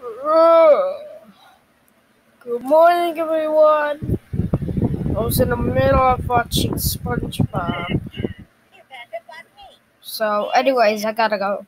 Good morning, everyone. I was in the middle of watching SpongeBob. So, anyways, I gotta go.